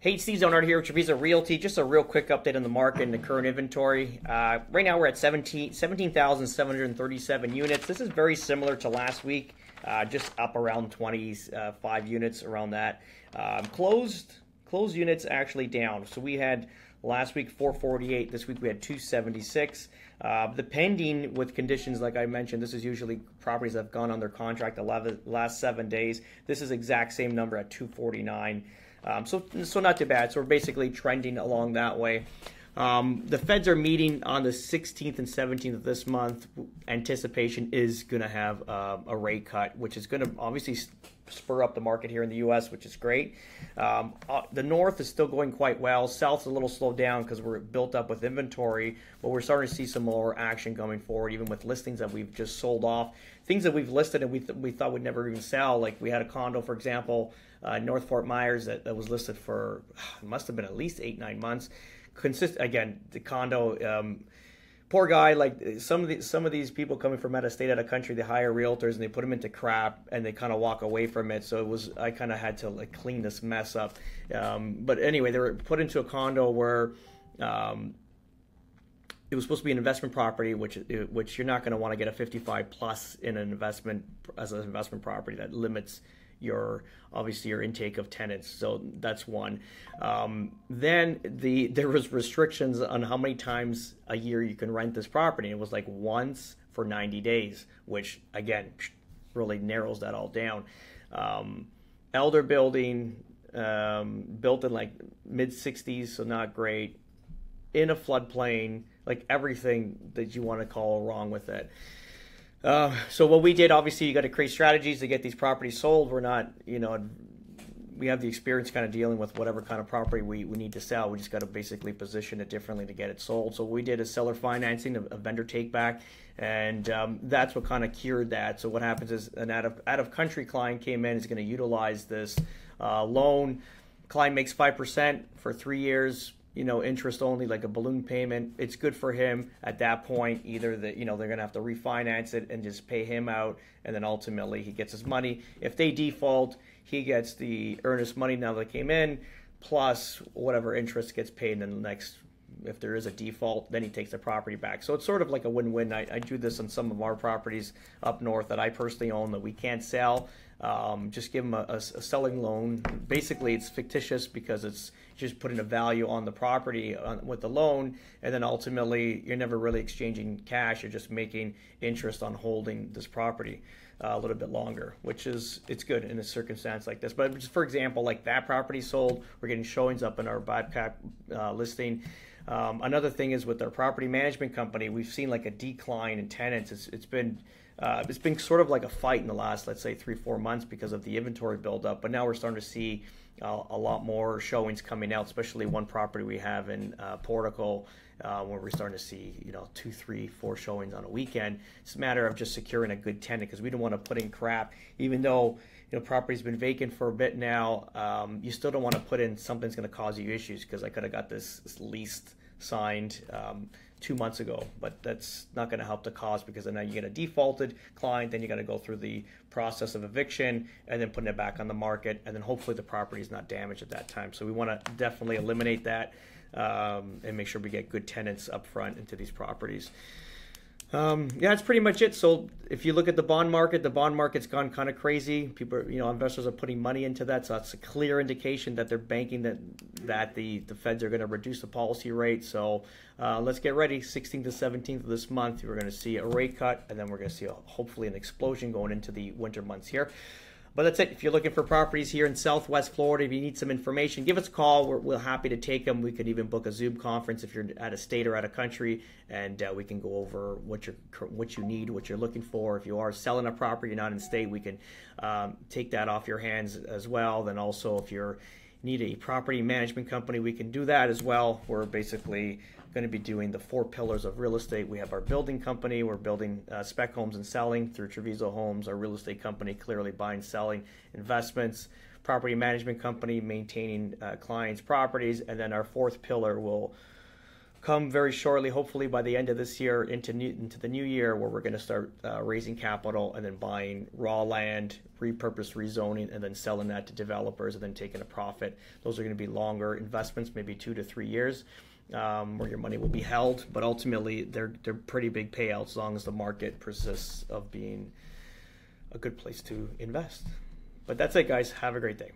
Steve Zalunardo here with Treviso Realty. Just a real quick update on the market and the current inventory. Uh, right now we're at 17 17,737 units. This is very similar to last week, uh, just up around 25 units around that. Um, closed closed units actually down. So we had last week 448. This week we had 276. Uh, the pending with conditions, like I mentioned, this is usually properties that have gone under contract the last seven days. This is exact same number at 249. Um, so, so not too bad. So we're basically trending along that way. Um, the feds are meeting on the 16th and 17th of this month. Anticipation is going to have uh, a rate cut, which is going to obviously spur up the market here in the U.S., which is great. Um, uh, the North is still going quite well. South's a little slowed down because we're built up with inventory, but we're starting to see some more action going forward, even with listings that we've just sold off. Things that we've listed and we, th- we thought would never even sell. Like we had a condo, for example, uh, North Fort Myers that, that was listed for, must have been at least eight, nine months consist again the condo. Um, poor guy. Like some of the some of these people coming from out of state, out of country, they hire realtors and they put them into crap and they kind of walk away from it. So it was I kind of had to like clean this mess up. Um, but anyway, they were put into a condo where. Um, it was supposed to be an investment property, which which you're not going to want to get a 55 plus in an investment as an investment property that limits your obviously your intake of tenants. So that's one. Um, then the there was restrictions on how many times a year you can rent this property. It was like once for 90 days, which again really narrows that all down. Um, elder building um, built in like mid 60s, so not great. In a floodplain, like everything that you want to call wrong with it. Uh, so what we did, obviously, you got to create strategies to get these properties sold. We're not, you know, we have the experience kind of dealing with whatever kind of property we, we need to sell. We just got to basically position it differently to get it sold. So we did a seller financing, a, a vendor take back, and um, that's what kind of cured that. So what happens is an out of out of country client came in is going to utilize this uh, loan. Client makes five percent for three years you know, interest only, like a balloon payment, it's good for him at that point. Either that, you know, they're going to have to refinance it and just pay him out, and then ultimately he gets his money. If they default, he gets the earnest money now that came in, plus whatever interest gets paid in the next. If there is a default, then he takes the property back. So it's sort of like a win-win. I, I do this on some of our properties up north that I personally own that we can't sell um, just give them a, a, a, selling loan. Basically, it's fictitious because it's just putting a value on the property on, with the loan, and then ultimately you're never really exchanging cash. You're just making interest on holding this property uh, a little bit longer, which is it's good in a circumstance like this. But for example, like that property sold, we're getting showings up in our Babcock uh, listing. Um, another thing is with our property management company, we've seen like a decline in tenants. It's, it's been uh, it's been sort of like a fight in the last, let's say, three, four months because of the inventory buildup. But now we're starting to see uh, a lot more showings coming out, especially one property we have in uh, Portico, uh, where we're starting to see, you know, two, three, four showings on a weekend. It's a matter of just securing a good tenant because we don't want to put in crap, even though you know property's been vacant for a bit now. Um, you still don't want to put in something that's going to cause you issues because I could have got this, this signed. Um, two months ago, but that's not going to help the cause because then you get a defaulted client, then you got to go through the process of eviction and then putting it back on the market, and then hopefully the property is not damaged at that time. So we want to definitely eliminate that um, and make sure we get good tenants up front into these properties. Um, yeah, that's pretty much it. So if you look at the bond market, the bond market's gone kind of crazy. People, you know, investors are putting money into that, so that's a clear indication that they're banking that that the the Feds are going to reduce the policy rate. So uh, let's get ready. 16th to 17th of this month, we're going to see a rate cut, and then we're going to see a, hopefully an explosion going into the winter months here. But that's it. If you're looking for properties here in Southwest Florida, if you need some information, give us a call. We're, we're happy to take them. We could even book a Zoom conference if you're at a state or out of country, and uh, we can go over what you what you need, what you're looking for. If you are selling a property, you're not in state, we can um, take that off your hands as well. Then also, if you're need a property management company, we can do that as well. We're basically going to be doing the four pillars of real estate. We have our building company. We're building uh, spec homes and selling through Treviso Homes, our real estate company, clearly buying, selling investments. Property management company, maintaining uh, clients' properties, and then our fourth pillar will come very shortly, hopefully by the end of this year into new, into the new year, where we're going to start uh, raising capital and then buying raw land, repurpose, rezoning, and then selling that to developers and then taking a profit. Those are going to be longer investments, maybe two to three years. Um, where your money will be held, but ultimately they're they're pretty big payouts as long as the market persists of being a good place to invest. But that's it, guys. Have a great day.